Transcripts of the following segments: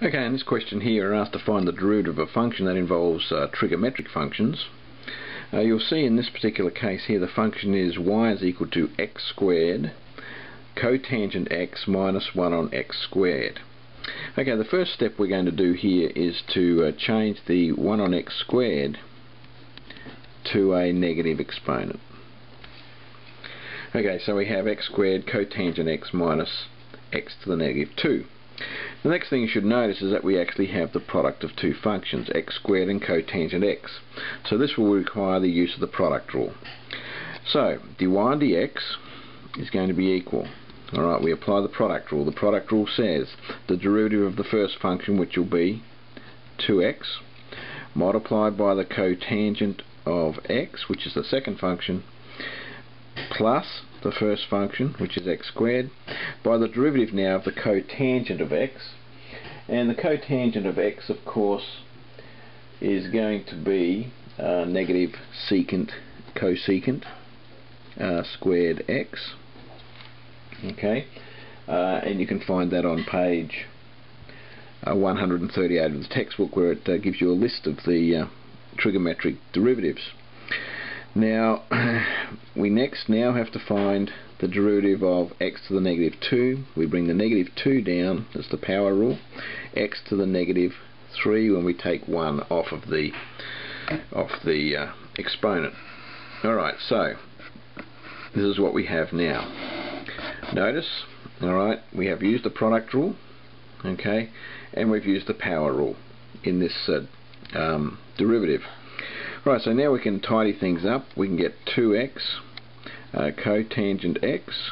Okay, in this question here asked to find the derivative of a function that involves uh, trigonometric functions. Uh, you'll see in this particular case here the function is y is equal to x squared cotangent x minus 1 on x squared. Okay, the first step we're going to do here is to uh, change the 1 on x squared to a negative exponent. Okay, so we have x squared cotangent x minus x to the negative 2. The next thing you should notice is that we actually have the product of two functions, x squared and cotangent x. So this will require the use of the product rule. So dy dx is going to be equal. Alright, we apply the product rule. The product rule says the derivative of the first function, which will be 2x, multiplied by the cotangent of x, which is the second function, plus the first function, which is x squared, by the derivative now of the cotangent of x. And the cotangent of x, of course, is going to be uh, negative secant cosecant uh, squared x. Okay, uh, and you can find that on page uh, 138 of the textbook where it uh, gives you a list of the uh, trigonometric derivatives. Now, we next now have to find the derivative of x to the negative 2. We bring the negative 2 down, that's the power rule. x to the negative 3 when we take 1 off of the off the uh, exponent. Alright, so this is what we have now. Notice, alright, we have used the product rule, okay, and we've used the power rule in this uh, um, derivative. Right, so now we can tidy things up. We can get 2x uh, cotangent x.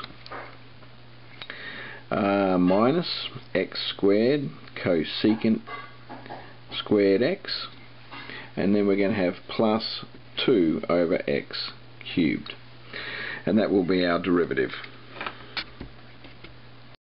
Uh, minus x squared cosecant squared x. And then we're going to have plus 2 over x cubed. And that will be our derivative.